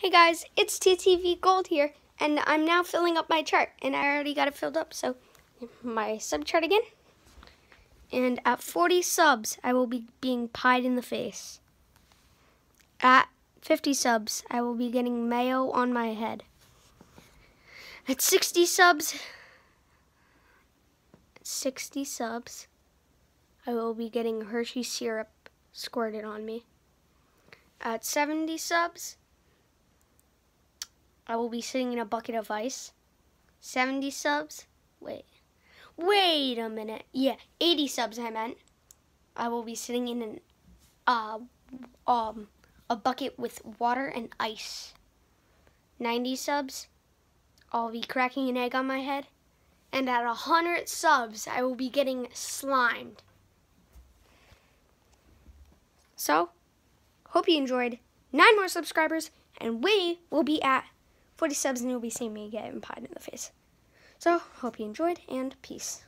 Hey guys, it's TTV Gold here, and I'm now filling up my chart, and I already got it filled up, so my sub chart again. And at 40 subs, I will be being pied in the face. At 50 subs, I will be getting mayo on my head. At 60 subs, 60 subs, I will be getting Hershey syrup squirted on me. At 70 subs, I will be sitting in a bucket of ice. 70 subs? Wait. Wait a minute. Yeah, 80 subs I meant. I will be sitting in an uh um a bucket with water and ice. 90 subs, I'll be cracking an egg on my head. And at 100 subs, I will be getting slimed. So, hope you enjoyed. Nine more subscribers, and we will be at 40 subs and you'll be seeing me get pied in the face. So, hope you enjoyed, and peace.